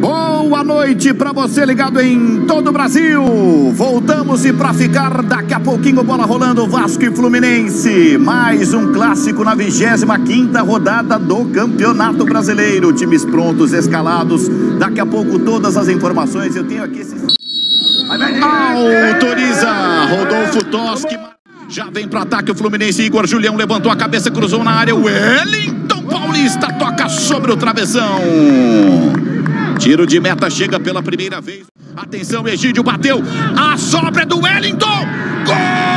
Boa noite para você ligado em todo o Brasil. Voltamos e para ficar daqui a pouquinho bola rolando Vasco e Fluminense. Mais um clássico na 25ª rodada do Campeonato Brasileiro. Times prontos, escalados. Daqui a pouco todas as informações. Eu tenho aqui esses Autoriza Rodolfo Toschi. Já vem para ataque o Fluminense. Igor Julião levantou a cabeça, cruzou na área. Wellington Paulista toca sobre o travessão. Tiro de meta chega pela primeira vez. Atenção, Egídio bateu. A sobra é do Wellington. Gol! É!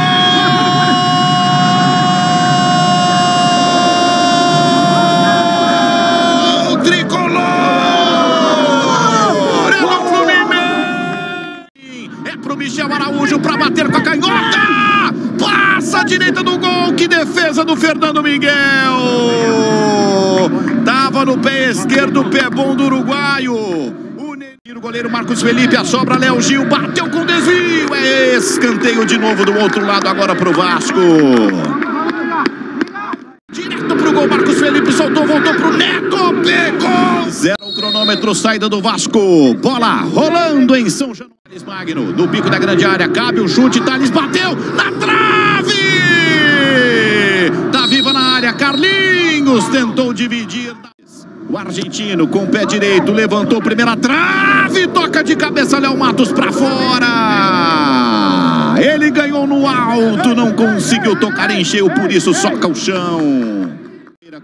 É pro Michel Araújo para bater com a canhota! Passa a direita do gol, que defesa do Fernando Miguel! Tava no pé esquerdo, pé bom do uruguaio. O o goleiro Marcos Felipe, a sobra Léo Gil, bateu com desvio. É escanteio de novo do outro lado agora pro Vasco. Direto pro gol, Marcos Felipe soltou, voltou pro Neto, pegou. Zero o cronômetro, saída do Vasco. Bola rolando em São Januário. Magno, no bico da grande área, cabe o chute, Thales bateu na trave! Tá viva na área, Carlinhos tentou dividir. O argentino com o pé direito levantou primeira trave, toca de cabeça Léo Matos para fora. Ele ganhou no alto, não conseguiu tocar em cheio, por isso soca o chão.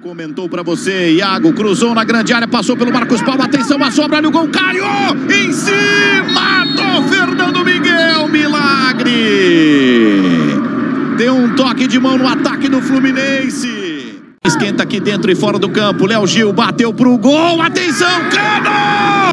Comentou para você, Iago cruzou na grande área, passou pelo Marcos Paulo, atenção, a sobra no gol, caiu em cima do Fernando Miguel, milagre. Deu um toque de mão no ataque do Fluminense. Esquenta aqui dentro e fora do campo. Léo Gil bateu pro gol. Atenção, Cano!